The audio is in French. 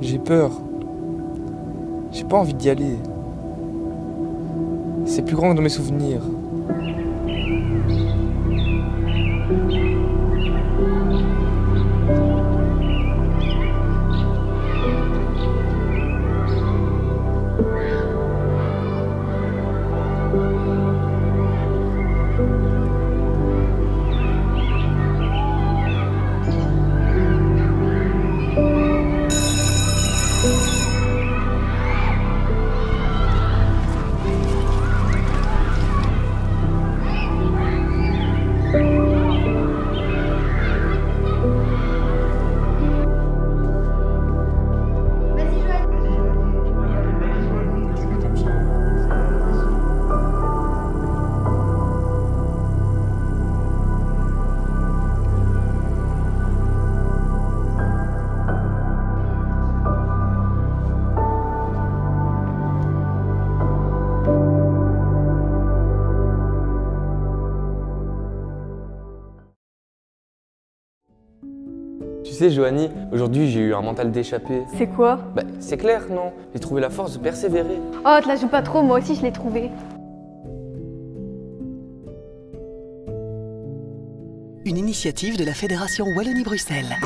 J'ai peur. J'ai pas envie d'y aller. C'est plus grand que dans mes souvenirs. Tu sais, Joanie, aujourd'hui j'ai eu un mental d'échappée. C'est quoi Bah, c'est clair, non? J'ai trouvé la force de persévérer. Oh, te la joue pas trop, moi aussi je l'ai trouvé. Une initiative de la Fédération Wallonie-Bruxelles.